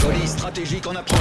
Colis stratégique en approche.